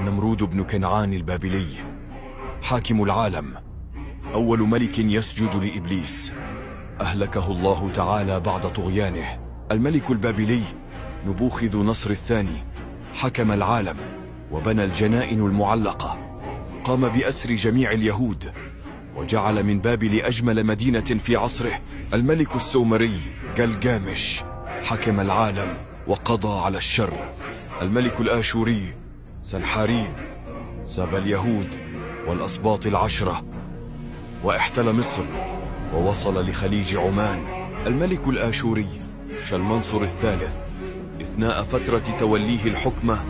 النمرود بن كنعان البابلي حاكم العالم أول ملك يسجد لإبليس. أهلكه الله تعالى بعد طغيانه. الملك البابلي نبوخذ نصر الثاني. حكم العالم وبنى الجنائن المعلقة. قام بأسر جميع اليهود وجعل من بابل أجمل مدينة في عصره. الملك السومري جلجامش. حكم العالم وقضى على الشر. الملك الآشوري سنحاريب ساب اليهود والأسباط العشرة. وأحتل مصر ووصل لخليج عمان الملك الآشوري شلمنصر الثالث. إثناء فترة توليه الحكمة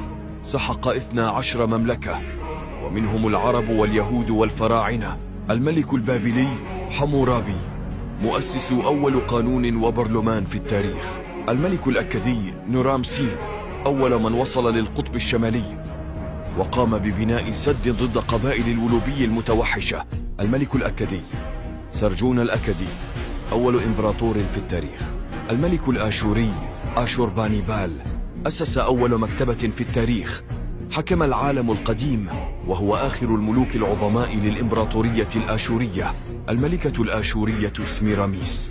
سحق إثنى عشر مملكة ومنهم العرب واليهود والفراعنة. الملك البابلي حمورابي مؤسس أول قانون وبرلمان في التاريخ. الملك الأكدي نورام سين أول من وصل للقطب الشمالي. وقام ببناء سد ضد قبائل الولوبي المتوحشة الملك الأكدي سرجون الأكدي أول إمبراطور في التاريخ. الملك الآشوري آشوربانيبال أسس أول مكتبة في التاريخ. حكم العالم القديم وهو آخر الملوك العظماء للإمبراطورية الآشورية الملكة الآشورية سميراميس.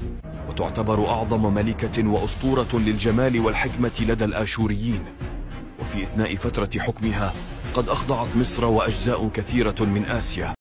وتعتبر أعظم ملكة وأسطورة للجمال والحكمة لدى الآشوريين. وفي إثناء فترة حكمها قد أخضعت مصر وأجزاء كثيرة من آسيا.